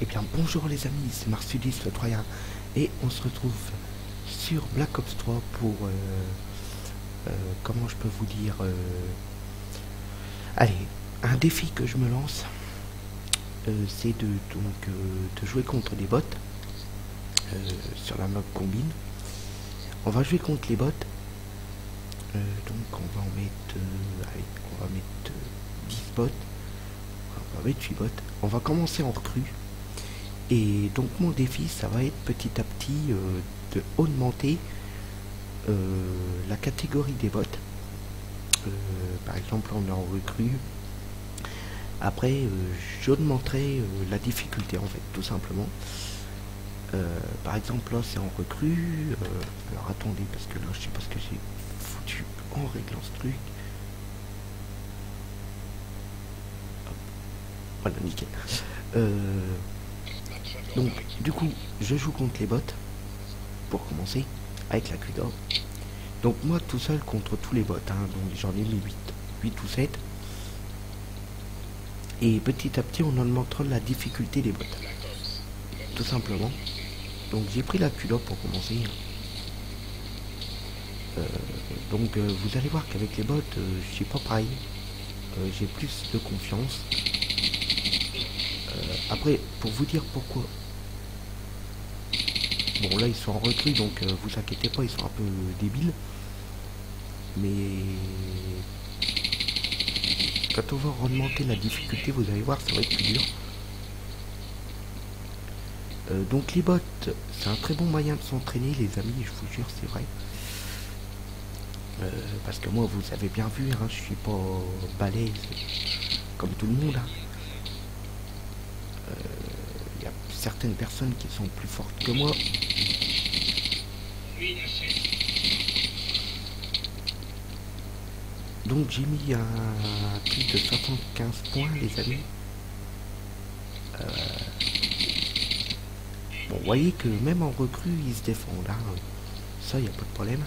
Eh bien bonjour les amis, c'est Marsudis le Troyen. Et on se retrouve sur Black Ops 3 pour euh, euh, comment je peux vous dire euh, allez un défi que je me lance c'est de donc de jouer contre des bots sur la map combine. On va jouer contre les bots donc on va en mettre allez, on va mettre 10 bots. On va mettre 8 bots. On va commencer en recrue et donc mon défi, ça va être petit à petit euh, de augmenter euh, la catégorie des bots. Euh, par exemple, on est en recrue. Après, j'augmenterai la difficulté en fait, tout simplement. par exemple, là, c'est en recrue. alors attendez, parce que là, je sais pas ce que j'ai foutu en réglant ce truc. Voilà, nickel. Donc, du coup, je joue contre les bots, pour commencer, avec la QDOR. Donc moi, tout seul contre tous les bots, hein, donc j'en ai mis 8, 8 ou 7. Et petit à petit, on augmentera la difficulté des bots. Tout simplement. Donc j'ai pris la culotte pour commencer. Euh, donc euh, vous allez voir qu'avec les bots, euh, je suis pas pareil. j'ai plus de confiance. après, pour vous dire pourquoi Bon là ils sont en recrue donc euh, vous inquiétez pas ils sont un peu débiles. Mais quand on va remonter la difficulté vous allez voir ça va être plus dur. Euh, donc les bots c'est un très bon moyen de s'entraîner les amis je vous jure c'est vrai. Euh, parce que moi vous avez bien vu hein, je suis pas balèze comme tout le monde. Hein certaines personnes qui sont plus fortes que moi. Donc j'ai mis à plus de 75 points les amis. Euh, bon, vous voyez que même en recrue, ils se défendent. Hein. Ça, il n'y a pas de problème.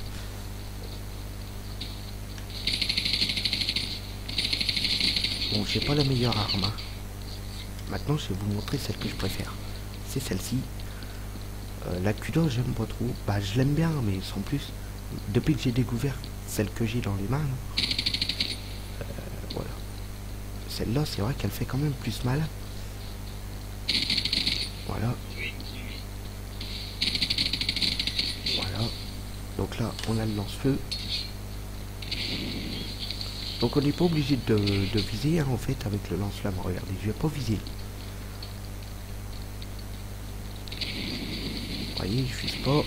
Bon, j'ai pas la meilleure arme. Hein. Maintenant, je vais vous montrer celle que je préfère c'est celle-ci. Euh, la Kudo, j'aime pas trop. Bah, je l'aime bien, mais sans plus. Depuis que j'ai découvert celle que j'ai dans les mains, euh, voilà. Celle-là, c'est vrai qu'elle fait quand même plus mal. Voilà. Voilà. Donc là, on a le lance-feu. Donc on n'est pas obligé de, viser hein, en fait avec le lance-flamme. Regardez, je vais pas viser. Voyez, je fuse pas.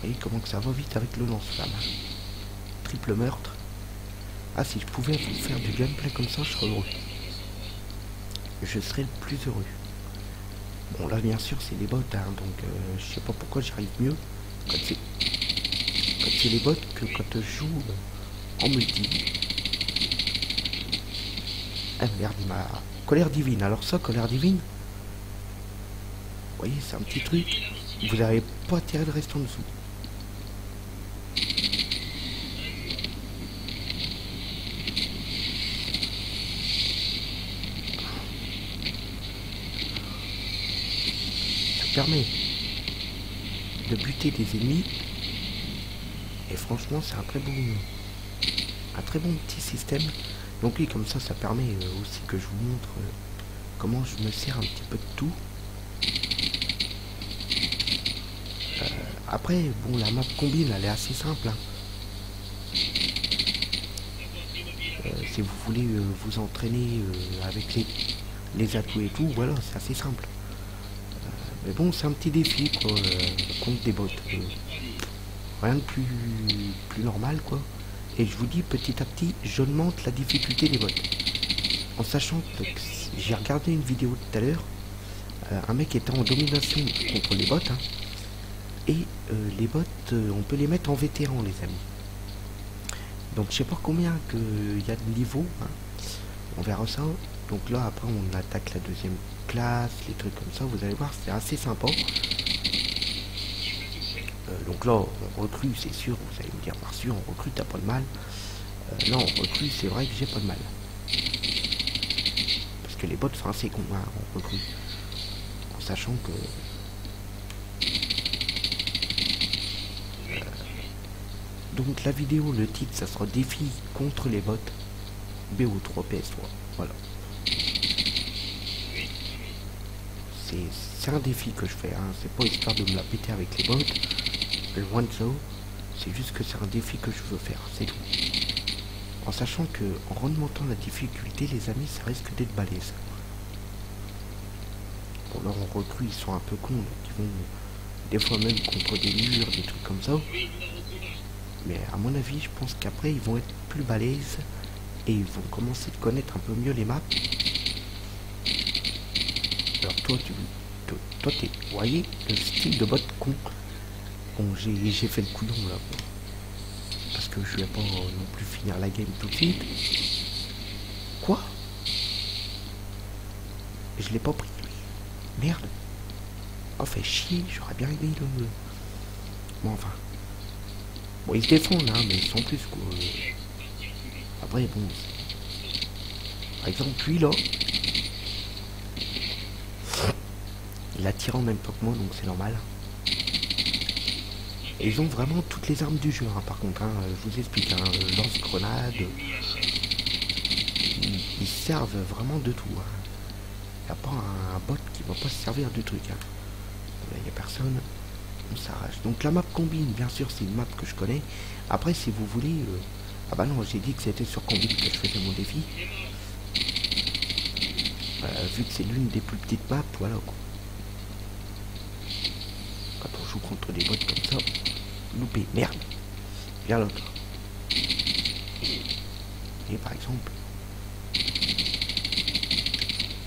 Voyez comment que ça va vite avec le lance-flamme. Triple meurtre. Ah, si je pouvais vous faire du gameplay comme ça, je serais heureux. Je serais le plus heureux. Bon, là, bien sûr, c'est les bots, hein, donc euh, je sais pas pourquoi j'arrive mieux quand c'est les bots que quand je joue en multi. Ah merde, il m'a Colère divine. Alors ça, colère divine, vous voyez, c'est un petit truc. Vous n'avez pas intérêt de rester en dessous. Ça permet de buter des ennemis. Et franchement, c'est un très bon, un très bon petit système. Donc oui, comme ça, ça permet euh, aussi que je vous montre euh, comment je me sers un petit peu de tout. Euh, après, bon, la map combine, elle est assez simple. Hein. si vous voulez vous entraîner avec les, les atouts et tout, voilà, c'est assez simple. mais bon, c'est un petit défi, quoi, contre des bots. rien de plus, plus normal, quoi. Et je vous dis petit à petit, j'augmente la difficulté des bots. En sachant que j'ai regardé une vidéo tout à l'heure, euh, un mec était en domination contre les bots. Hein. et euh, les bots, euh, on peut les mettre en vétéran les amis. Donc je sais pas combien il y a de niveaux. Hein. On verra ça. Donc là après on attaque la deuxième classe, les trucs comme ça, vous allez voir, c'est assez sympa. Euh, donc là, on recrute, c'est sûr, vous allez me dire, par sûr, on recrute, t'as pas de mal. Euh, non, recrue, c'est vrai que j'ai pas de mal. Parce que les bots sont assez cons, hein, en recrue. En sachant que... Euh, donc la vidéo, le titre, ça sera défi contre les bots. BO3 PS3. Voilà. C'est un défi que je fais, hein. c'est pas histoire de me la péter avec les bots. Loin de ça. C'est juste que c'est un défi que je veux faire, c'est tout. En sachant que en remontant la difficulté, les amis, ça risque d'être balèze. Bon, là, recrue, ils sont un peu cons, ils vont des fois même contre des murs, des trucs comme ça. Mais à mon avis, je pense qu'après, ils vont être plus balèzes et ils vont commencer de connaître un peu mieux les maps. Alors toi, tu, toi, t'es, voyez, le style de bot con. Bon, j'ai fait le couillon là. Parce que je vais pas non plus finir la game tout de suite. Quoi? Je l'ai pas pris lui. Merde. Oh fait chier, j'aurais bien aimé le. Bon enfin. Bon ils se défendent hein, mais sont plus quoi. Après bon. Par exemple lui là. Il a tiré en même temps que moi donc c'est normal. Et ils ont vraiment toutes les armes du jeu, hein, par contre, hein, je vous explique, hein, lance-grenade, ils, servent vraiment de tout. Il n'y a pas un, bot qui va pas se servir du truc. Il n'y a personne, on s'arrache. Donc la map combine, bien sûr, c'est une map que je connais. Après, si vous voulez... Euh, ah bah non, j'ai dit que c'était sur combine que je faisais mon défi. Euh, vu que c'est l'une des plus petites maps, voilà quoi joue contre des bots comme ça. Loupé, merde. Viens l'autre. Et par exemple.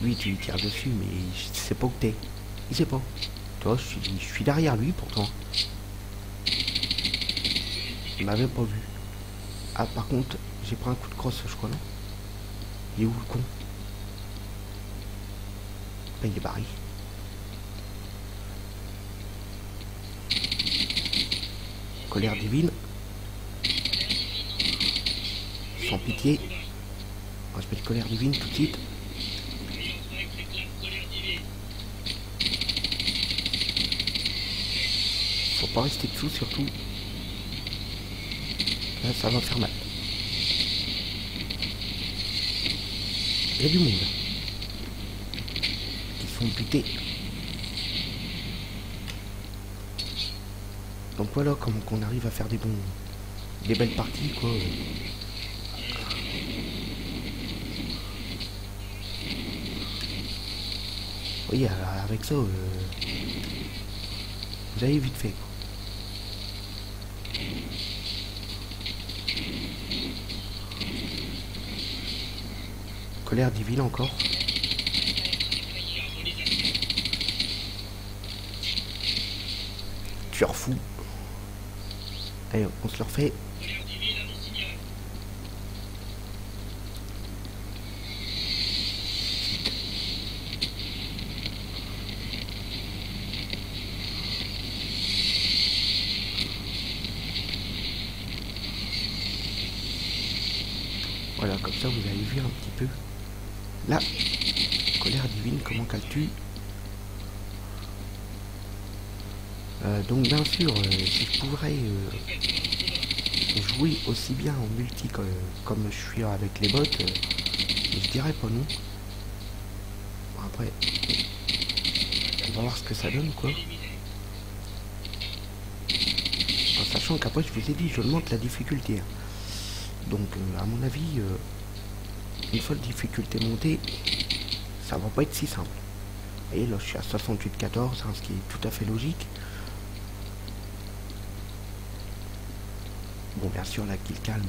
Lui, tu lui tires dessus, mais il sait pas où t'es. Il sait pas. Toi, je suis, je suis derrière lui pourtant. Il m'avait pas vu. Ah, par contre, j'ai pris un coup de crosse, je crois, non? Il est où le con? Ben, Il est barré. Colère divine. Sans pitié. Se mettre colère divine tout de suite. Faut pas rester dessous surtout. Là ça va faire mal. Il y a du monde. Ils sont butés. Donc voilà comment qu'on arrive à faire des bons. des belles parties quoi. Oui avec ça euh, vous avez vite fait Colère divine encore. Tu fou. Allez, on se le refait. Voilà, comme ça vous avez vu un petit peu. La colère divine, comment qu'elle tue Euh, donc bien sûr, euh, si je pourrais euh, jouer aussi bien en multi comme je suis avec les bots, je dirais pas non. après, on va voir ce que ça donne quoi. En sachant qu'après je vous ai dit, je monte la difficulté. Hein. Donc à mon avis, une fois la difficulté montée, ça va pas être si simple. Voyez là je suis à 68-14, hein, ce qui est tout à fait logique. Bon, bien sûr, là, qu'il calme.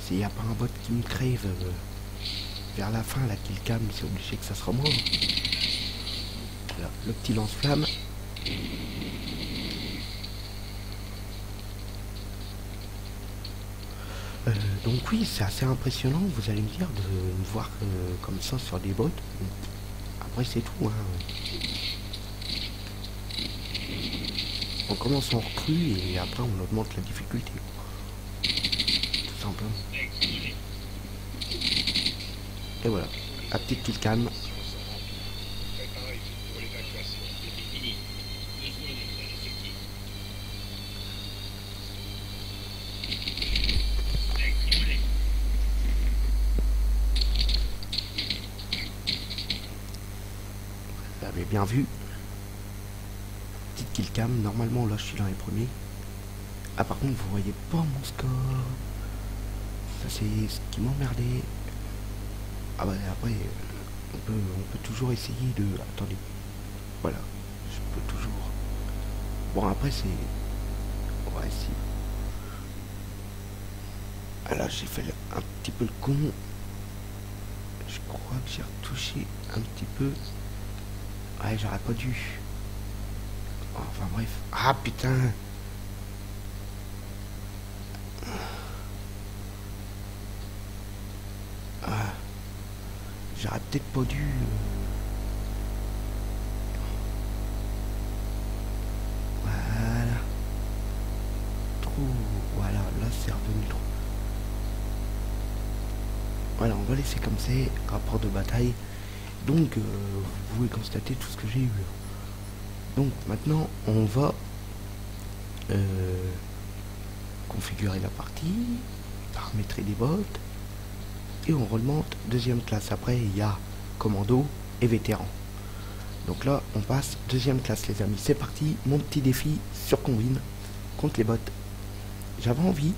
S'il n'y a pas un bot qui me crève euh, vers la fin, là, qu'il calme, c'est obligé que ça sera moi. le petit lance-flamme. Euh, donc oui, c'est assez impressionnant, vous allez me dire, de me voir euh, comme ça sur des bots. Après, c'est tout. Hein. On commence en recrue et après on augmente la difficulté. Tout simplement. Et voilà, la petite kill cam. Vous avez bien vu. Petite kill cam, là je suis dans les premiers. Ah par contre vous voyez pas mon score. Ça c'est ce qui m'emmerdait. Ah bah après on peut, on peut toujours essayer de. Attendez. Voilà. Je peux toujours. Bon après c'est. Ouais si. Ah là j'ai fait un petit peu le con. Je crois que j'ai retouché un petit peu. Ouais j'aurais pas dû. Enfin bref. Ah putain Ah. J'aurais peut-être pas dû. euh. Voilà. Trop. Voilà, là c'est revenu trop. Voilà, on va laisser comme c'est. Rapport de bataille. Donc, euh, vous pouvez constater tout ce que j'ai eu. Donc maintenant, on va euh, configurer la partie, paramétrer des bots, et on remonte deuxième classe. Après, il y a commando et vétéran. Donc là, on passe deuxième classe, les amis. C'est parti, mon petit défi sur Combine contre les bots. J'avais envie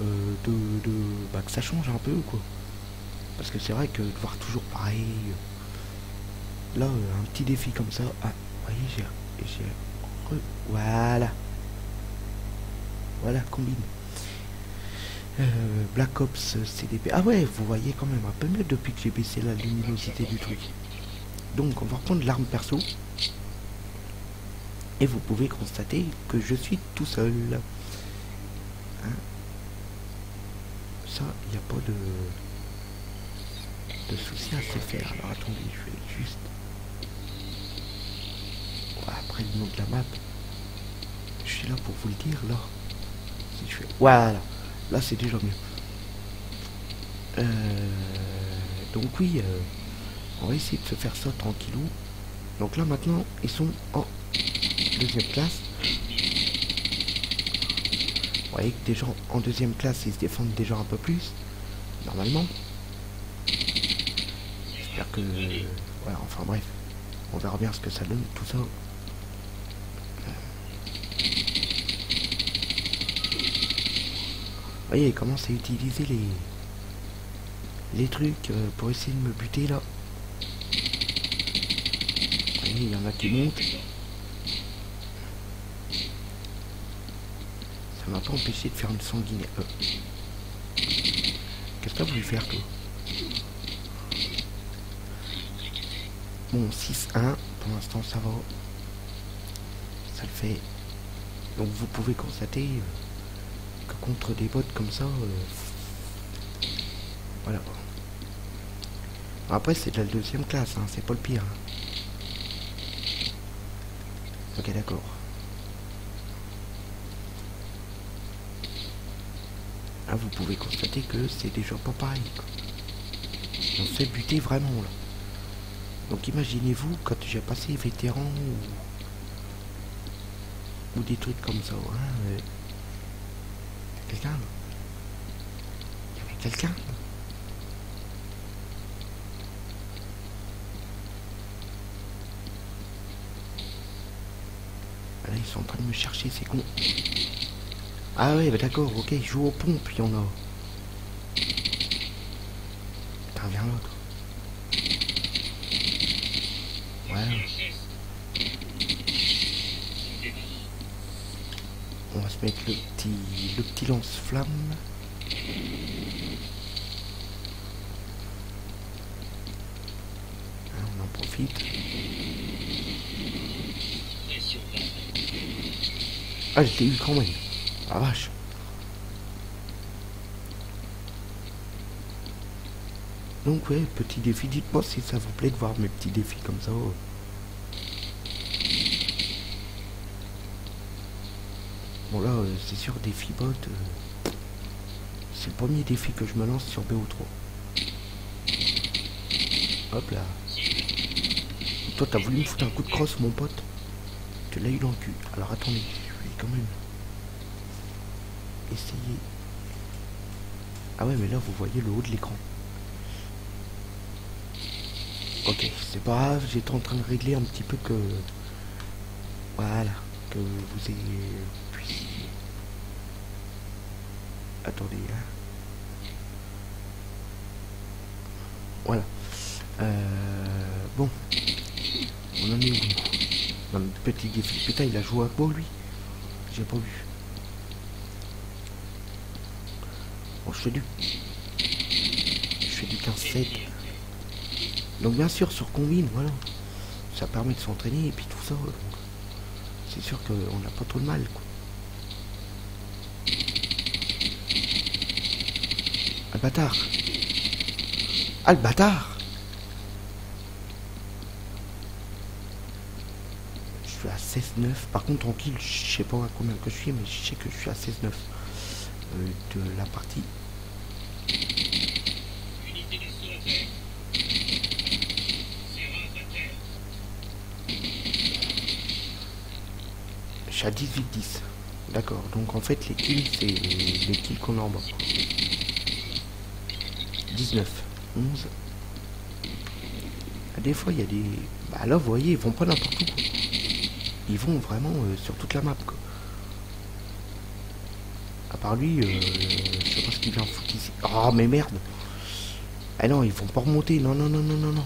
euh, de, de bah, que ça change un peu, quoi. Parce que c'est vrai que de voir toujours pareil. euh, Là, un petit défi comme ça. Voyez, j'ai. re- Voilà. Voilà, combine. Euh, Black Ops CDP. Ah ouais, vous voyez quand même un peu mieux depuis que j'ai baissé la luminosité du truc. Donc, on va reprendre l'arme perso. Et vous pouvez constater que je suis tout seul. Hein Ça, il n'y a pas de de soucis à se faire. Alors attendez, je vais juste. Après le nom de la map, je suis là pour vous le dire là. Si je fais. Voilà, là c'est déjà mieux. Euh, Donc oui, euh, on va essayer de se faire ça tranquillou. Donc là maintenant, ils sont en deuxième classe. Vous voyez que des gens en deuxième classe, ils se défendent déjà un peu plus, normalement. J'espère que... Enfin bref. On verra bien ce que ça donne, tout ça. Voyez, il commence à utiliser les... Les trucs euh, pour essayer de me buter, là. Voyez, il y en a qui montent. Ça m'a pas empêché de faire une sanguinaire. Euh. Qu'est-ce que t'as voulu faire, toi? Bon, 6-1, pour l'instant ça va. Ça le fait. Donc vous pouvez constater euh, contre des bots comme ça, euh, voilà. Après c'est la deuxième classe, hein, c'est pas le pire. Ok d'accord. Ah, vous pouvez constater que c'est déjà pas pareil. On se fait buter vraiment là. Donc imaginez-vous quand j'ai passé vétéran ou, des trucs comme ça. Hein, quelqu'un Il y avait quelqu'un là Ah, ils sont en train de me chercher, c'est con. Ah ouais, bah d'accord, ok, il joue aux pompes, il y en a. Putain, viens là, toi. Voilà. On va se mettre le petit, le petit lance-flamme. Hein, on en profite. Ah, je l'ai eu quand même. Ah vache. Donc ouais, petit défi, dites-moi si ça vous plaît de voir mes petits défis comme ça. Bon là, euh, c'est sûr, défi bot. euh, c'est le premier défi que je me lance sur BO3. Hop là. Toi, t'as voulu me foutre un coup de crosse, mon pote? Tu l'as eu dans le cul. Alors attendez, je vais quand même essayer. Ah ouais, mais là, vous voyez le haut de l'écran. Ok, c'est pas grave, j'étais en train de régler un petit peu que... Voilà, que vous ayez... Attendez, hein. Voilà. Euh... Bon. On en est où? Le petit défi. Putain, il a joué à quoi, lui? J'ai pas vu. Bon, je fais du... Je fais du 15-7. Donc bien sûr sur combine, voilà. Ça permet de s'entraîner et puis tout ça. C'est sûr qu'on n'a pas trop de mal. Quoi. Ah le bâtard Ah le bâtard Je suis à 16-9. Par contre kill, je sais pas à combien que je suis, mais je sais que je suis à 16-9 euh, de la partie. Je suis à 18-10. D'accord, donc en fait les kills c'est les kills qu'on a en bas. 19, 11. Ah, Des fois il y a des. Bah là vous voyez, ils vont pas n'importe où. Ils vont vraiment euh, sur toute la map quoi. À part lui, euh, je sais pas ce qu'il vient foutre ici. Oh mais merde Ah non, ils vont pas remonter, non non non non non non.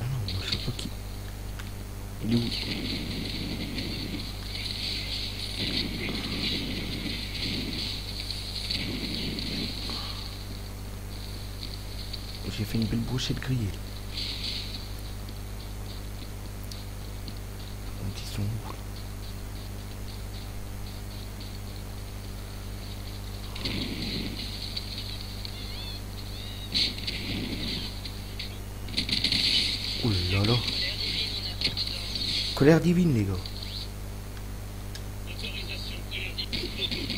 Ah non, je sais pas qui. Il est où? Belle brochette grillée. Donc ils là là. Colère divine les gars Autorisation colère divine.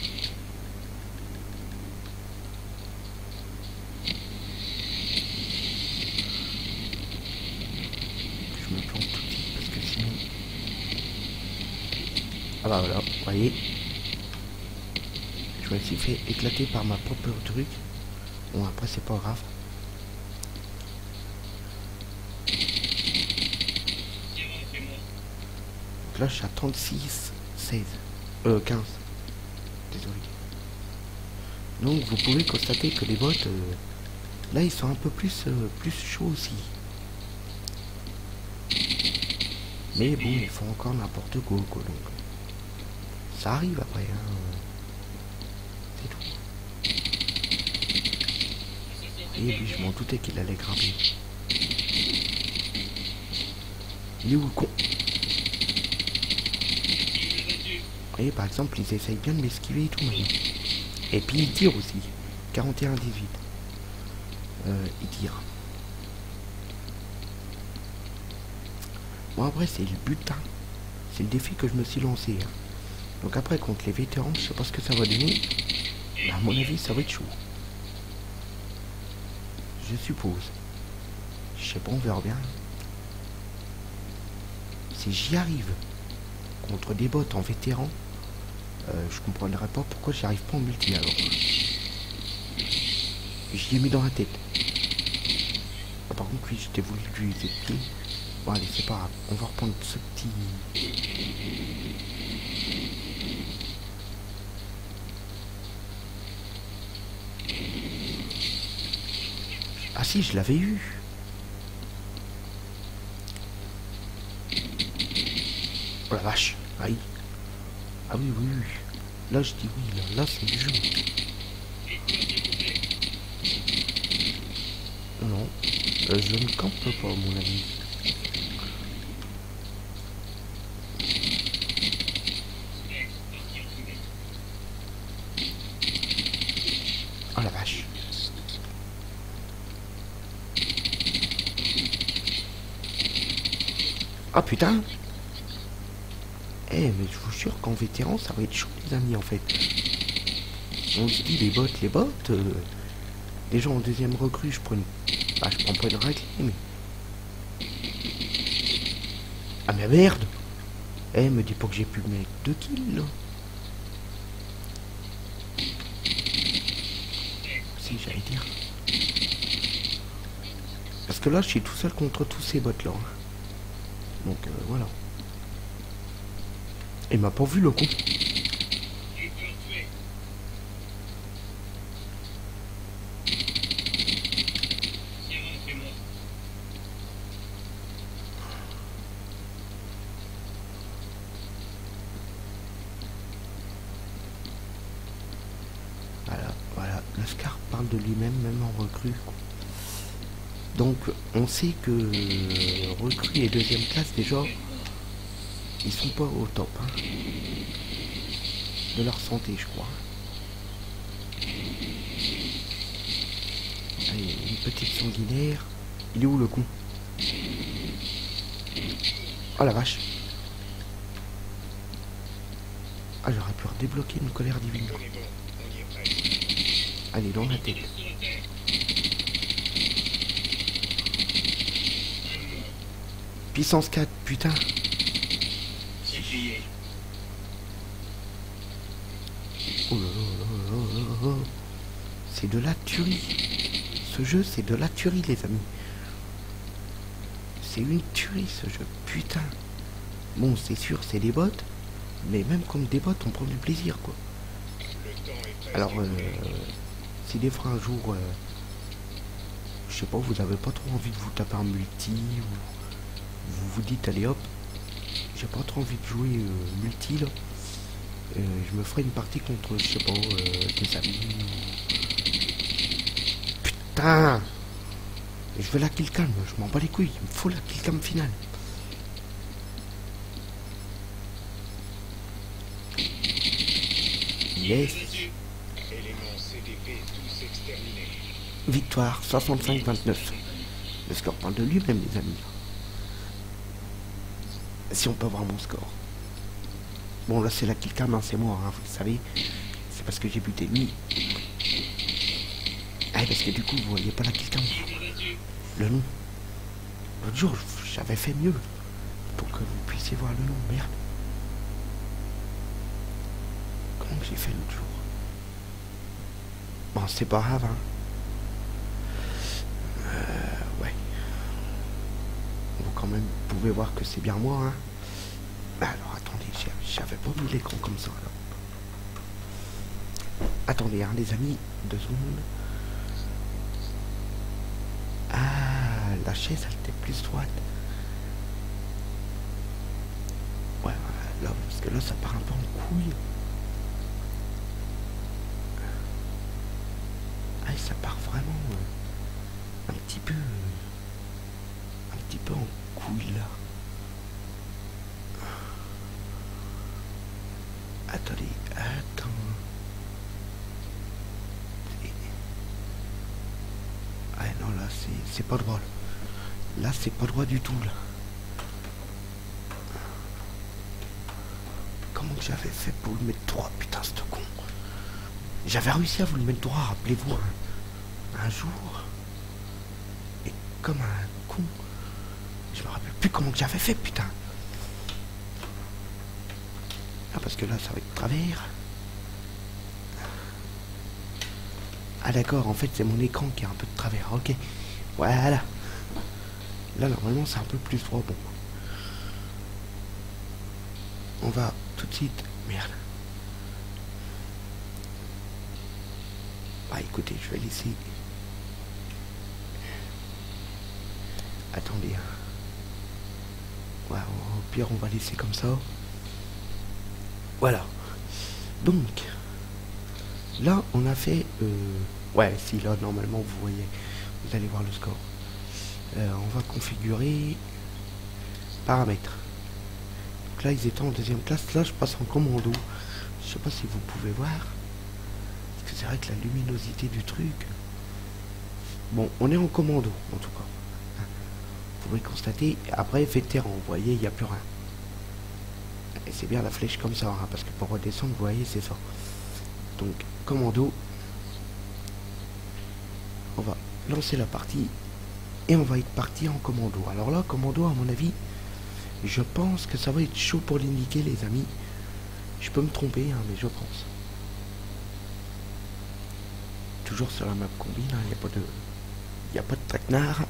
Je me plante tout de suite parce que sinon... Ah bah voilà, vous voyez. Je me éclater par ma propre truc. Bon après c'est pas grave. Donc là à 36, 16. Euh 15. Désolé. Donc vous pouvez constater que les bots, euh, là ils sont un peu plus, euh, plus chauds aussi. Mais bon, ils font encore n'importe quoi, quoi, donc. Ça arrive après, hein. Et puis je m'en doutais qu'il allait grimper. Il est où le con voyez, par exemple, ils essayent bien de m'esquiver et tout. Et puis ils tirent aussi. 41-18. Euh, ils tirent. Bon après c'est le butin. C'est le défi que je me suis lancé. hein. Donc après contre les vétérans, je sais pas ce que ça va donner. À mon avis ça va être chaud. Je suppose. Je sais pas, on verra bien. Si j'y arrive contre des bots en vétéran, euh, je comprendrais pas pourquoi j'y arrive pas en multi alors. J'y ai mis dans la tête. Ah, par contre, oui, j'étais voulu lui pied. Bon, allez, c'est pas grave. On va reprendre ce petit. Si, je l'avais eu. Oh la vache, aïe. Ah oui, oui, oui. Là, je dis oui, là, c'est du jeu. Non, non. Euh, je ne campe pas, mon ami. Oh la vache. Ah putain Eh mais je vous jure qu'en vétéran ça va être chaud les amis en fait. On se dit les bottes, les bottes. euh, déjà en deuxième recrue je prends une. Ah je prends pas une raclée mais. Ah mais merde Eh me dis pas que j'ai pu mettre 2 kills là. Si j'allais dire. Parce que là je suis tout seul contre tous ces bots là. hein. Donc euh, voilà. Il m'a pas vu le con. Voilà, voilà. Le Scar parle de lui-même, même en recrue. On sait que recrue et deuxième classe déjà, ils sont pas au top. hein. De leur santé, je crois. Allez, une petite sanguinaire. Il est où le con? Oh la vache. Ah j'aurais pu redébloquer une colère divine. Allez, dans la tête. Sur la terre. Puissance 4, putain. C'est de la tuerie. Ce jeu, c'est de la tuerie, les amis. C'est une tuerie, ce jeu. Putain. Bon, c'est sûr, c'est des bots. Mais même comme des bots, on prend du plaisir, quoi. Alors, si des fois un jour, euh, je sais pas, vous avez pas trop envie de vous taper un multi, vous vous dites, allez hop, j'ai pas trop envie de jouer euh, multi là, euh, je me ferai une partie contre, je sais pas, euh, des amis. Putain Je veux la kill calme, je m'en bats les couilles, il me faut la kill calme finale. Yes. Victoire 65-29. Le score parle de lui-même, les amis. Si on peut avoir mon score. Bon, là, c'est la kill cam, hein, c'est moi, hein, vous savez. C'est parce que j'ai buté lui. Ah, parce que du coup, vous voyez pas la kill cam. Là-dessus. Le nom. L'autre jour, j'avais fait mieux. Pour que vous puissiez voir le nom, merde. Comment j'ai fait l'autre jour? Bon, c'est pas grave, hein. Euh, ouais. Vous quand même pouvez voir que c'est bien moi, hein. Alors, attendez, j'avais pas mis l'écran comme ça, alors. Attendez, hein, les amis, deux secondes. Ah, la chaise, elle était plus droite. Ouais, parce que là, ça part un peu en couille. Ah, ça part vraiment euh, un petit peu... euh, un petit peu en couille, là. Attendez, attends. Et- Ah non, là, c'est c'est pas droit. Là, Là, c'est pas droit du tout, là. Comment que j'avais fait pour le mettre droit, putain, ce con? J'avais réussi à vous le mettre droit, rappelez-vous, un, un jour. Et comme un con, je me rappelle plus comment que j'avais fait, putain. Ah, parce que là, ça va être travers. Ah d'accord, en fait c'est mon écran qui est un peu de travers, ok. Voilà. Là normalement c'est un peu plus droit, bon. On va tout de suite... Merde. Bah écoutez, je vais laisser... Attendez. hein. Au pire on va laisser comme ça. Voilà. Donc, là, on a fait... euh, Ouais, si, là, normalement, vous voyez, vous allez voir le score. Euh, on va configurer... Paramètres. Donc là, ils étaient en deuxième classe. Là, je passe en commando. Je sais pas si vous pouvez voir. Parce que c'est vrai que la luminosité du truc... Bon, on est en commando, en tout cas. Vous pouvez constater, après vétéran, vous voyez, il n'y a plus rien. Et c'est bien la flèche comme ça, hein, parce que pour redescendre, vous voyez, c'est ça. Donc, commando. On va lancer la partie. Et on va être parti en commando. Alors là, commando, à mon avis, je pense que ça va être chaud pour l'indiquer, les amis. Je peux me tromper, hein, mais je pense. Toujours sur la map combine, il n'y a pas de... Il a pas de traquenard.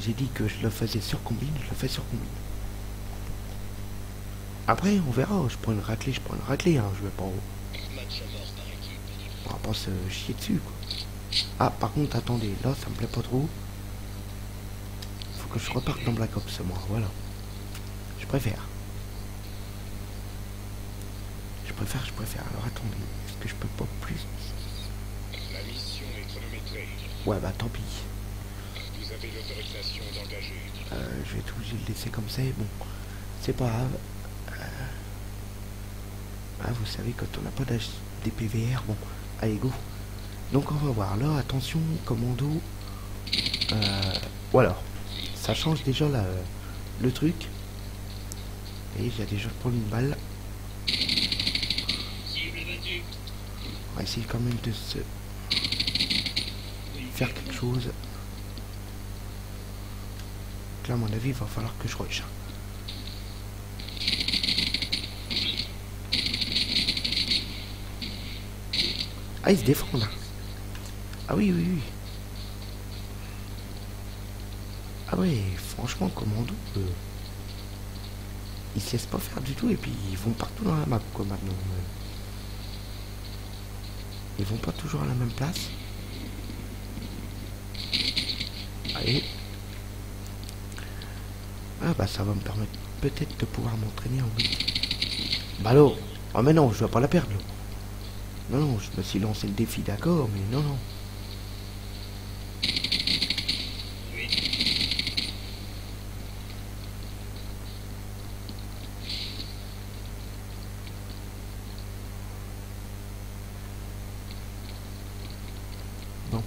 J'ai dit que je le faisais sur combine, je le fais sur combine. Après, on verra. Je prends une raclée, je prends une raclée. Hein. Je vais pas... On va pas se chier dessus, quoi. Ah, par contre, attendez. Là, ça me plaît pas trop. Faut que je reparte dans Black Ops, moi. Voilà. Je préfère. Je préfère, je préfère. Alors, attendez. Est-ce que je peux pas plus? La mission est chronométrée. Ouais, bah, tant pis. Vous avez l'autorisation d'engager. Euh, je vais de le laisser comme ça. et Bon, c'est pas grave. Euh, Ah, vous savez, quand on n'a pas d'H- des PVR, bon, allez, go. Donc, on va voir. Là, attention, commando. Euh, voilà. Ça change déjà le truc. Et j'ai déjà pour une balle. On va essayer quand même de se faire quelque chose. Là, à mon avis, il va falloir que je rush. Ah, ils se défendent. Ah oui, oui, oui. Ah ouais, franchement, commando, euh, ils se laissent pas faire du tout et puis ils vont partout dans la map, quoi, maintenant. Ils vont pas toujours à la même place. Allez. Ah bah ça va me permettre peut-être de pouvoir m'entraîner en. Bah alors, ah mais non, je dois pas la perdre. Non, non, je me suis lancé le défi, d'accord, mais non, non. Bon.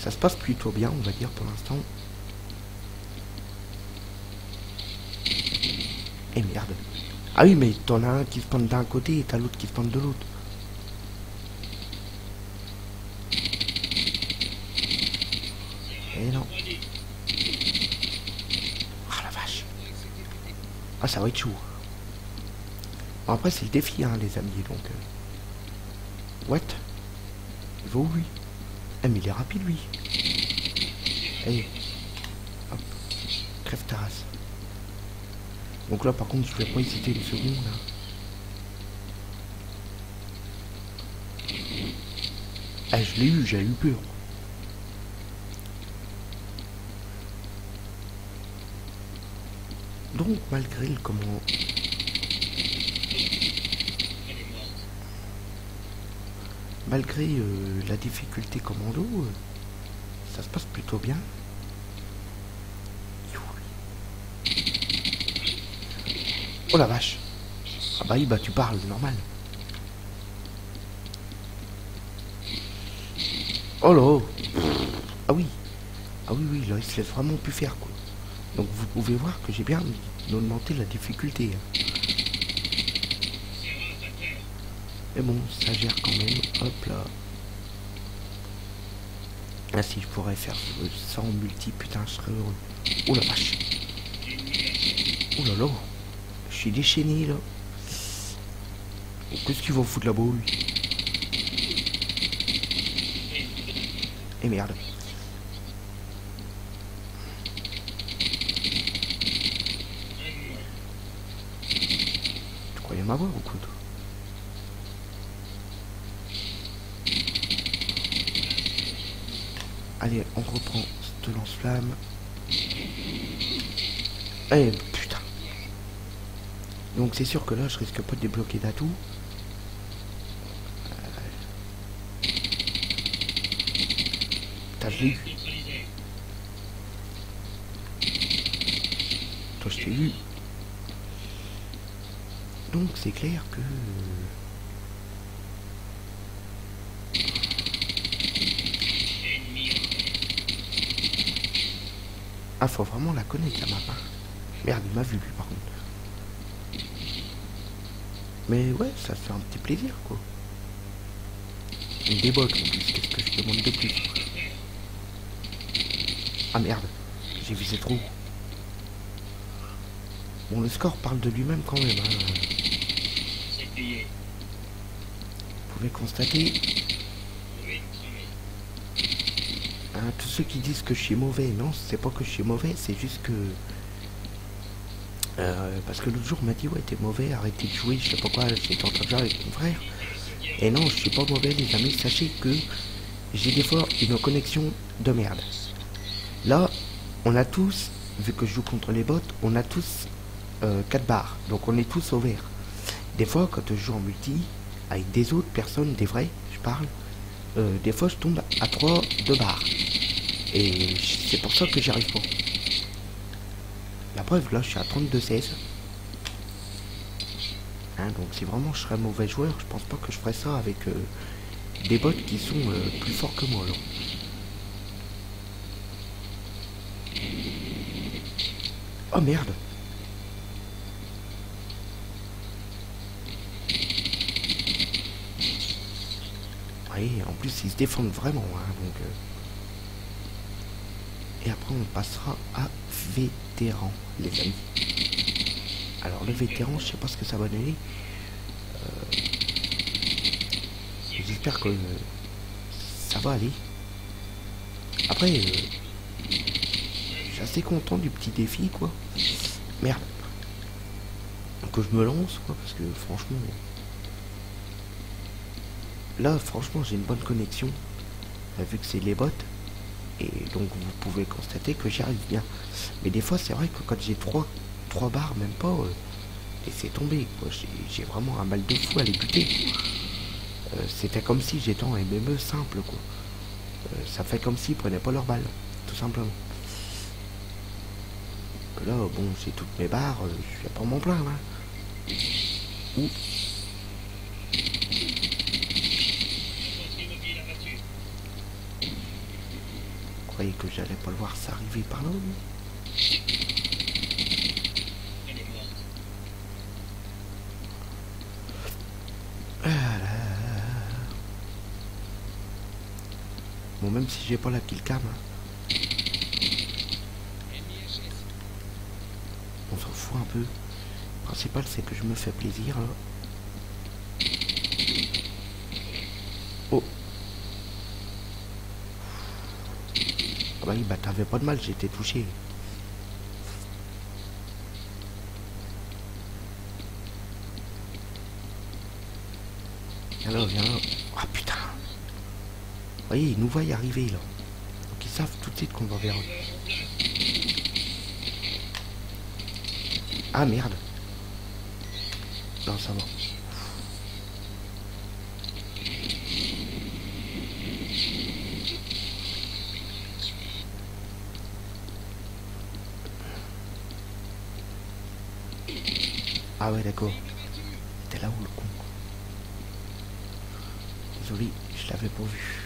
Ça se passe plutôt bien, on va dire, pour l'instant. Et merde. Ah oui, mais t'en as un qui se pend d'un côté et t'as l'autre qui se pend de l'autre. Et non. Ah la vache. Ah, ça va être chaud. Bon, après, c'est le défi, hein, les amis, donc... euh, What? Il va où, lui Ah, mais il est rapide, lui. Allez. Hop. Crève ta race. Donc là, par contre, je vais pas hésiter une seconde. hein. Ah, je l'ai eu, j'ai eu peur. Donc, malgré le comment... Malgré euh, la difficulté commando, euh, ça se passe plutôt bien. Oh la vache Ah bah oui, bah tu parles, normal. Oh là Ah oui Ah oui, oui, là, il se laisse vraiment plus faire, quoi. Donc vous pouvez voir que j'ai bien augmenté la difficulté. hein. Mais bon, ça gère quand même. Hop là. Ah si je pourrais faire ça en multi, putain, je serais heureux. Oh la vache Oh là là Je suis déchaîné là. Oh, Qu'est-ce qu'il va foutre là-bas lui Et merde. Tu croyais m'avoir ou quoi Allez, on reprend cette lance-flamme. Eh putain. Donc c'est sûr que là, je risque pas de débloquer d'atout. Euh. Eu. Neutralisé. Toi, je t'ai eu. Donc c'est clair que... Ah, faut vraiment la connaître, la map. hein. Merde, il m'a vu, lui, par contre. Mais ouais, ça fait un petit plaisir, quoi. Une déboque, en plus. Qu'est-ce que je demande de plus Ah, merde. J'ai visé trop. Bon, le score parle de lui-même quand même. hein. Vous pouvez constater, Oui, cramé. hein, tous ceux qui disent que je suis mauvais, non, c'est pas que je suis mauvais, c'est juste que... Euh, parce que l'autre jour, on m'a dit, ouais, t'es mauvais, arrêtez de jouer, je sais pas quoi, j'étais en train de jouer avec mon frère. Et non, je suis pas mauvais, les amis, sachez que j'ai des fois une connexion de merde. Là, on a tous, vu que je joue contre les bots, on a tous 4 barres, donc on est tous au vert. Des fois, quand je joue en multi, avec des autres personnes, des vrais, je parle, euh, des fois je tombe à 3 de barres. Et c'est pour ça que j'y arrive pas. La preuve, là, je suis à 32-16. Hein, donc si vraiment je serais mauvais joueur, je pense pas que je ferais ça avec euh, des bots qui sont euh, plus forts que moi. là. Oh merde En plus ils se défendent vraiment, hein, donc... euh. Et après on passera à vétéran, les amis. Alors le vétéran, je sais pas ce que ça va donner. Euh, J'espère que ça va aller. Après, euh, je suis assez content du petit défi, quoi. Merde. Que je me lance, quoi, parce que franchement... Là, franchement, j'ai une bonne connexion, euh, vu que c'est les bots. Et donc, vous pouvez constater que j'y arrive bien. Mais des fois, c'est vrai que quand j'ai trois, barres, même pas, euh, et c'est tombé. J'ai- vraiment un mal de fou à les buter. Euh, C'était comme si j'étais en MME simple, quoi. Euh, ça fait comme s'ils prenaient pas leur balle, tout simplement. Là, bon, j'ai toutes mes barres, euh, je vais pas m'en plaindre. Hein. Que j'allais pas le voir s'arriver par là. Bon, même si j'ai pas la kill cam, hein, on s'en fout un peu. Le principal, c'est que je me fais plaisir. Oh. Ah bah bah t'avais pas de mal, j'étais touché. Viens là, viens là. Ah putain. Vous voyez, ils nous voient y arriver là. Donc ils savent tout de suite qu'on va vers. Ah merde. Non, ça va. Ah ouais, d'accord. T'es là où le con Désolé, je l'avais pas vu.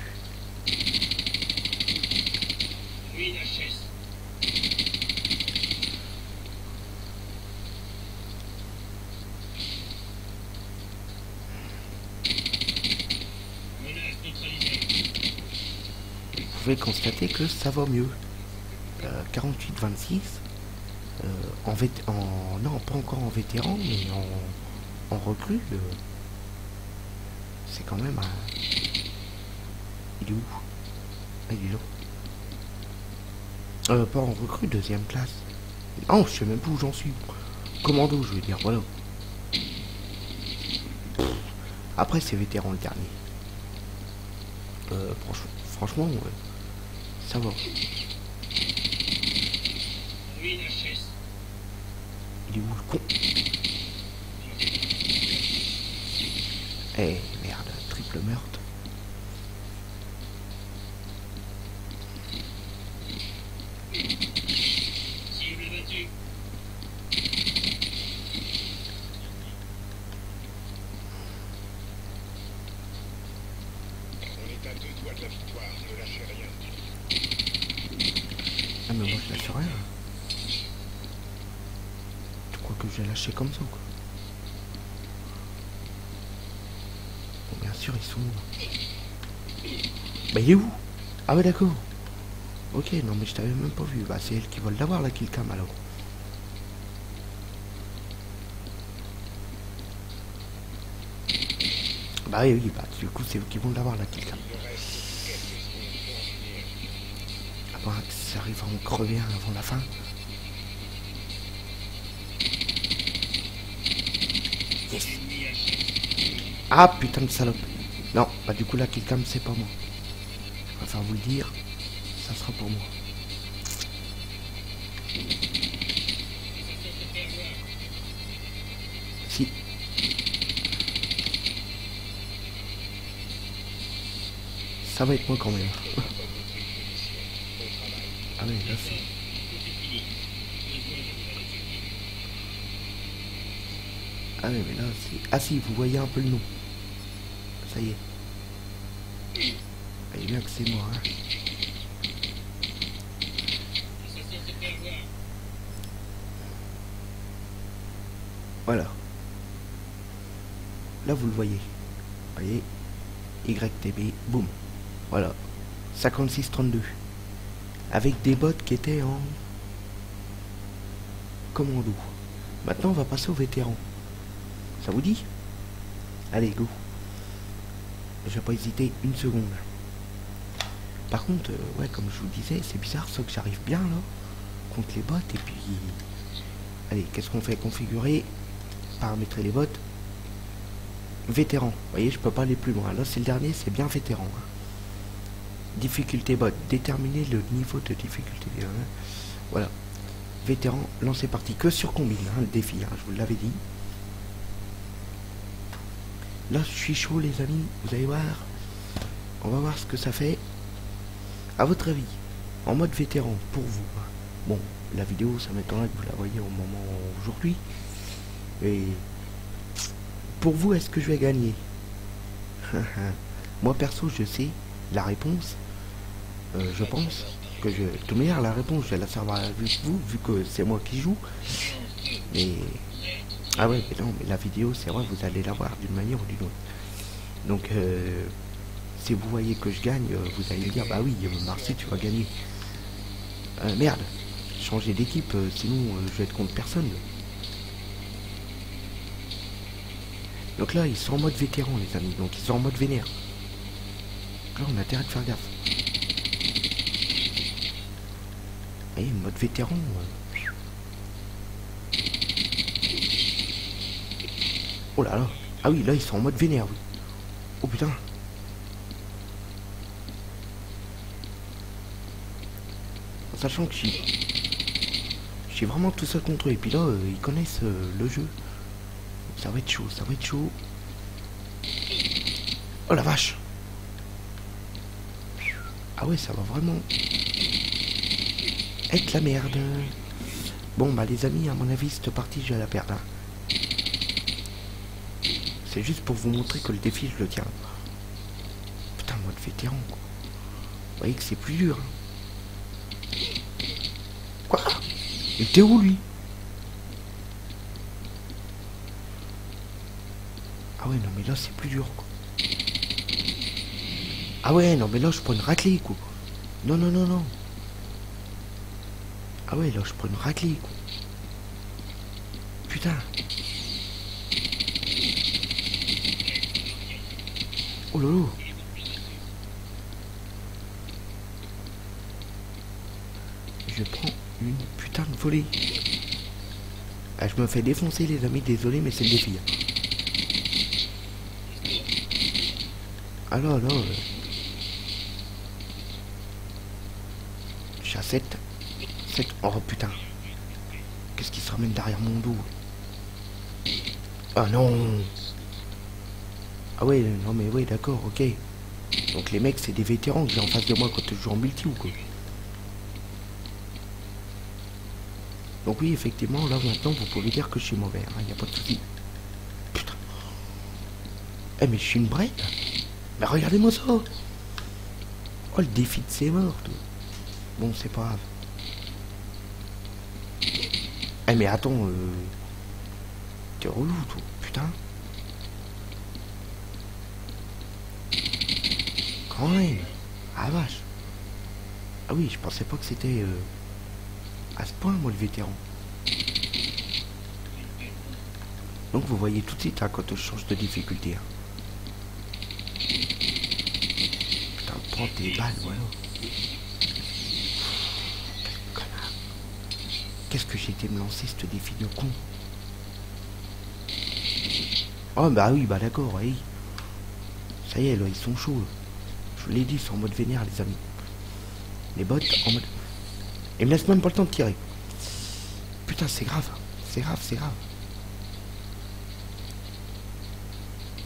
Menace neutralisée. Vous pouvez constater que ça va mieux. Euh, 48-26. Euh, en, en Non, pas encore en vétéran, mais en, en recrue. C'est quand même un... Il est où? Ah, il est là. Euh, pas en recrue, deuxième classe. Non, je sais même pas où j'en suis. Commando, je veux dire, voilà. Après, c'est vétéran le dernier. Euh, franch- franchement, ça va. Ruine HS. Il est où le con Eh merde, triple meurtre. Cible battue. On est à deux doigts de la victoire, ne lâchez rien. Ah mais moi je lâche rien. crois que je vais lâcher comme ça, quoi. Bon, bien sûr, ils sont où Bah, il est où? Ah, ouais, d'accord. Ok, non, mais je t'avais même pas vu. Bah, c'est elle qui vole l'avoir, la killcam, alors. Bah oui, oui, bah du coup c'est eux qui vont l'avoir la killcam. Il ne reste que ça arrive à en crever avant la fin. Ah putain de salope. Non, bah du coup la killcam c'est pas moi. Je vous le dire, ça sera pour moi. Si. Ça va être moi quand même. ah oui, là c'est... Ah oui, mais là c'est... Ah si, vous voyez un peu le nom. Bien que c'est moi. Hein. Voilà. Là, vous le voyez. Vous voyez? YTB, boum. Voilà. 56-32. Avec des bottes qui étaient en commando. Maintenant, on va passer aux vétérans. Ça vous dit? Allez, go. Je vais pas hésiter une seconde. Par contre, euh, ouais, comme je vous disais, c'est bizarre, sauf que j'arrive bien là, contre les bottes, et puis... Allez, qu'est-ce qu'on fait? Configurer, paramétrer les bottes. Vétéran, vous voyez, je peux pas aller plus loin. Là, c'est le dernier, c'est bien vétéran. hein. Difficulté bot, déterminer le niveau de difficulté. hein. Voilà. Vétéran, lancez parti. Que sur combine, hein, le défi, je vous l'avais dit. Là, je suis chaud, les amis. Vous allez voir. On va voir ce que ça fait. À votre avis, en mode vétéran, pour vous. hein. Bon, la vidéo, ça m'étonnerait que vous la voyez au moment aujourd'hui. Et pour vous, est-ce que je vais gagner? Moi, perso, je sais la réponse. Euh, je pense que je. De toute manière, la réponse, je vais la savoir avec vous, vu que c'est moi qui joue. Mais. Ah ouais, mais non, mais la vidéo, c'est vrai, vous allez la voir d'une manière ou d'une autre. Donc, euh, si vous voyez que je gagne, euh, vous allez me dire, bah oui, euh, Marcy, tu vas gagner. Euh, merde, changer d'équipe, euh, sinon je vais être contre personne. Donc là, ils sont en mode vétéran, les amis. Donc ils sont en mode vénère. Là, on a intérêt de faire gaffe. Et mode vétéran. euh. Oh là là. Ah oui, là, ils sont en mode vénère, oui. Oh putain. Sachant que. Je suis vraiment tout seul contre eux. Et puis là, euh, ils connaissent euh, le jeu. Ça va être chaud, ça va être chaud. Oh la vache Ah ouais, ça va vraiment être la merde. Bon, bah les amis, à mon avis, cette partie, je vais la perdre. hein. C'est juste pour vous montrer que le défi, je le tiens. Putain, mode vétéran, quoi. Vous voyez que c'est plus dur. hein. Quoi? Il était où, lui? Ah ouais, non, mais là, c'est plus dur, quoi. Ah ouais, non, mais là, je prends une raclée, quoi. Non, non, non, non. Ah ouais, là, je prends une raclée, quoi. Putain. Oh. Je prends une putain de volée. Ah, je me fais défoncer, les amis, désolé, mais c'est le défi. Alors, là. euh, 7. 7. Oh putain. Qu'est-ce qui se ramène derrière mon dos? Ah non Ah ouais, non mais ouais, d'accord, ok. Donc les mecs, c'est des vétérans que j'ai en face de moi quand je joue en multi ou quoi. Donc oui, effectivement, là maintenant, vous pouvez dire que je suis mauvais, il n'y a pas de souci. Putain. Eh mais je suis une brette Mais regardez-moi ça Oh le défi de ses morts. Bon, c'est pas grave. Eh mais attends, euh, T'es relou, toi, putain. Quand même. Ah vache. Ah oui, je pensais pas que c'était euh, à ce point, moi, le vétéran. Donc vous voyez tout de suite hein, quand je change de difficulté. hein. Putain, prends tes balles, voilà. Connard. Qu'est-ce que j'ai été me lancer ce défi de con? Oh bah oui, bah d'accord, oui. Ça y est, là, ils sont chauds. Je l'ai en mode vénère, les amis. Les bottes en mode... Ils me laissent même pas le temps de tirer. Putain, c'est grave. C'est grave, c'est grave.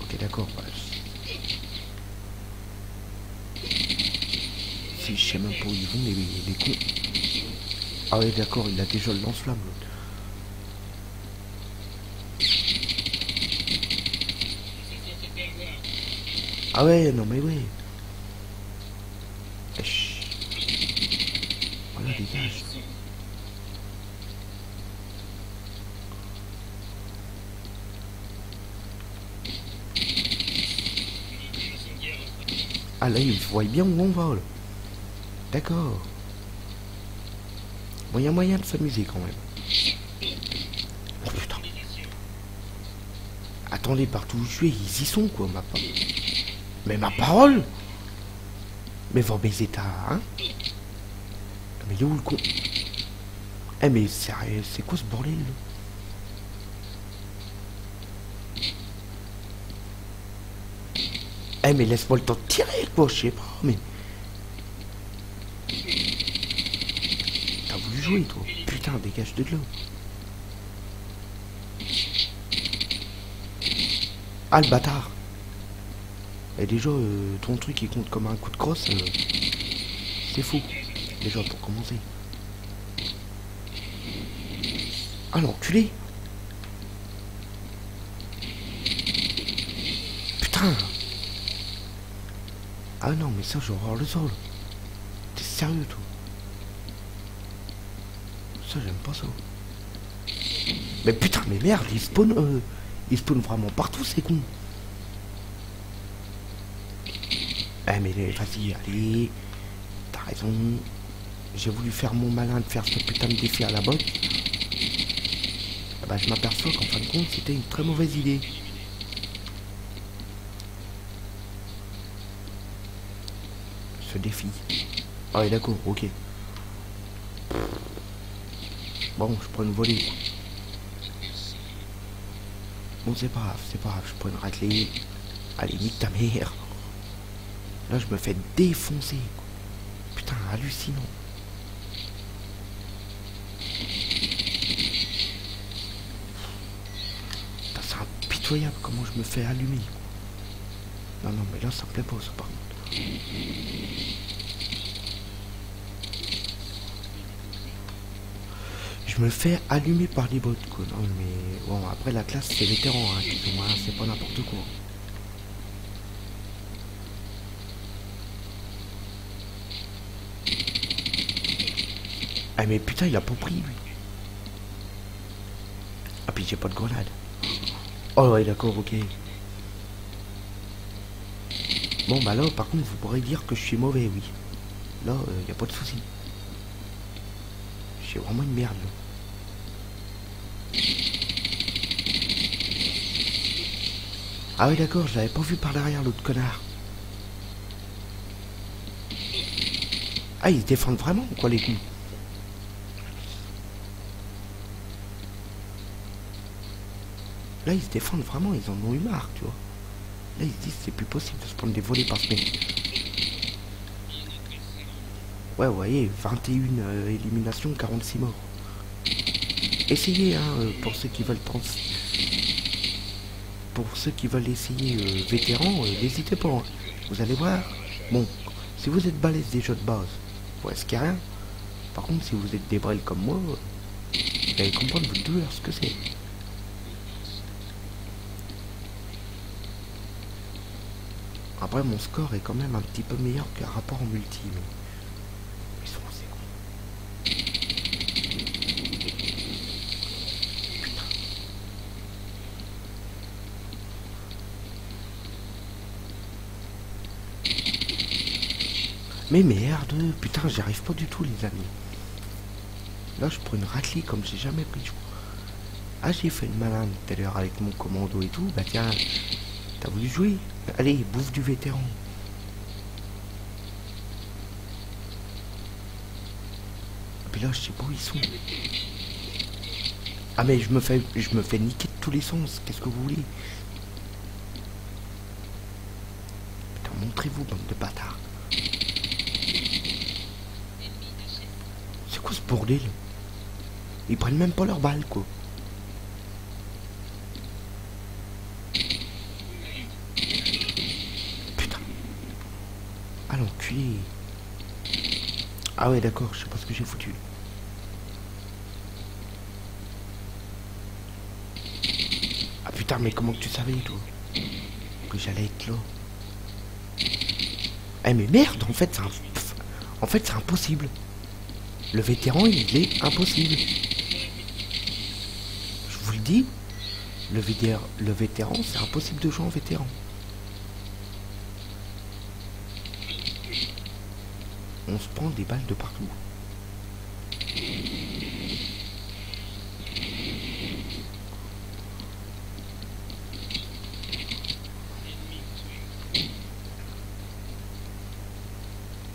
Ok, d'accord. Si, je sais même pas où ils vont, les, les cons. Ah ouais, d'accord, il a déjà le lance-flamme, l'autre. Ah ouais, non mais ouais. Eh, chut. Voilà, dégage. Ah là, il voit bien où on vole. D'accord. Bon, il y a moyen de s'amuser quand même. Oh putain. Attendez, partout où je suis, ils y sont quoi, ma parole. Mais ma parole? Mais vos baiser ta... Hein? Il est où le con Eh mais c'est quoi ce bordel Eh mais laisse-moi le temps de tirer quoi, je sais pas, mais... T'as voulu jouer toi Putain, dégage de là. Ah le bâtard Et déjà, euh, ton truc il compte comme un coup de crosse, euh, c'est fou. Déjà pour commencer. Ah l'enculé Putain Ah non mais ça horreur le sol. T'es sérieux toi Ça j'aime pas ça. Mais putain mais merde, ils spawnent euh, ils spawnent vraiment partout ces cons. Eh mais vas-y, allez. T'as raison. J'ai voulu faire mon malin de faire ce putain de défi à la botte. Ah bah je m'aperçois qu'en fin de compte c'était une très mauvaise idée. Ce défi. Ah d'accord, ok. Bon, je prends une volée. Bon c'est pas grave, c'est pas grave, je prends une raclée. Allez, nique ta mère. Là je me fais défoncer. Putain, hallucinant. Putain, C'est impitoyable comment je me fais allumer. Non, non, mais là ça me plaît pas ça par contre. Je me fais allumer par les bots quoi. Non mais bon après la classe c'est vétéran hein, hein, c'est pas n'importe quoi. Ah mais putain il a pas pris lui. Ah puis j'ai pas de grenade. Oh ouais d'accord ok. Bon bah là par contre vous pourrez dire que je suis mauvais oui. Là il y a pas de souci. Suis vraiment une merde là. Ah oui d'accord, je l'avais pas vu par derrière l'autre connard. Ah ils défendent vraiment quoi les cons Là ils se défendent vraiment, ils en ont eu marre, tu vois. Là ils se disent c'est plus possible de se prendre des volets par semaine. Ouais, vous voyez, 21 euh, éliminations, 46 morts. Essayez, hein, euh, pour ceux qui veulent trans... Pour ceux qui veulent essayer euh, vétéran, euh, n'hésitez pas. hein. Vous allez voir. Bon, si vous êtes balèze des jeux de base, vous risquez rien. Par contre, si vous êtes des comme moi, vous allez comprendre votre douleur, ce que c'est. Après, mon score est quand même un petit peu meilleur qu'un rapport en multi. Mais... Ils sont Mais merde, putain, j'y arrive pas du tout, les amis. Là, je prends une raclée comme j'ai jamais pris. Ah, j'ai fait une malade tout à l'heure avec mon commando et tout. Bah tiens, t'as voulu jouer? Allez, bouffe du vétéran. Et puis là, je sais pas où ils sont. Ah mais je me fais, je me fais niquer de tous les sens. Qu'est-ce que vous voulez? Putain, montrez-vous, bande de bâtards. C'est quoi ce bordel? Ils prennent même pas leur balle, quoi. Putain. Ah l'enculé. Ah ouais d'accord, je sais pas ce que j'ai foutu. Ah putain mais comment que tu savais toi Que j'allais être là Eh mais merde en fait c'est un... En fait c'est impossible. Le vétéran il est impossible. Je vous le dis, le, le vétéran c'est impossible de jouer en vétéran. On se prend des balles de partout.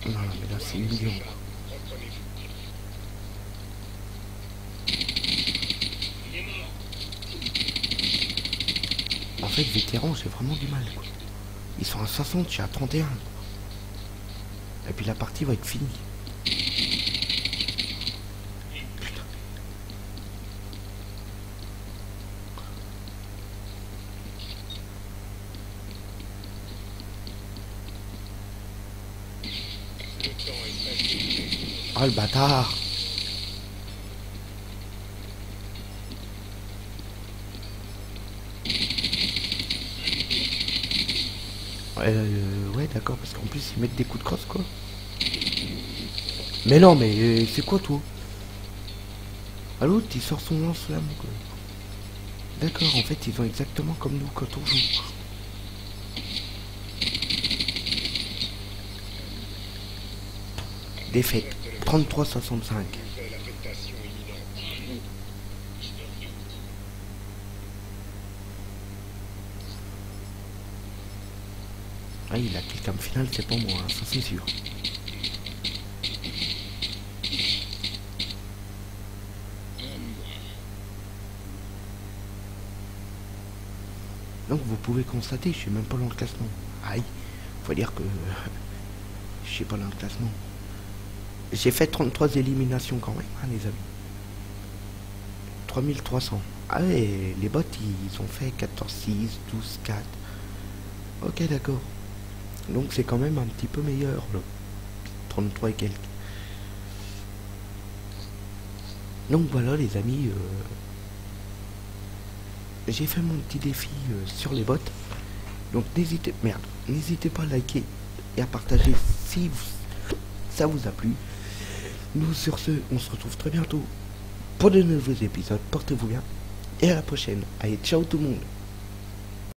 Non, non, mais là c'est million. En fait, vétéran, j'ai vraiment du mal. Ils sont à 60, je suis à 31. La partie va être finie. Oh le bâtard Euh, ouais d'accord parce qu'en plus ils mettent des coups de crosse quoi. Mais non mais euh, c'est quoi toi? Ah l'autre il sort son lance-flamme. D'accord en fait ils ont exactement comme nous quand on joue. Défaite 33-65. nouvelle affectation imminente. Ah, il a quelqu'un final, c'est pas moi, hein, ça c'est sûr. Donc vous pouvez constater, je suis même pas dans le classement. Aïe, faut dire que je suis pas dans le classement. J'ai fait 33 éliminations quand même, hein, les amis. 3300. Ah ouais, les bots ils ont fait 14, 6, 12, 4. Ok, d'accord. Donc c'est quand même un petit peu meilleur, là. 33 et quelques. Donc voilà les amis, euh, j'ai fait mon petit défi euh, sur les bots. Donc n'hésitez, merde, n'hésitez pas à liker et à partager si ça vous a plu. Nous sur ce, on se retrouve très bientôt pour de nouveaux épisodes. Portez-vous bien et à la prochaine. Allez, ciao tout le monde.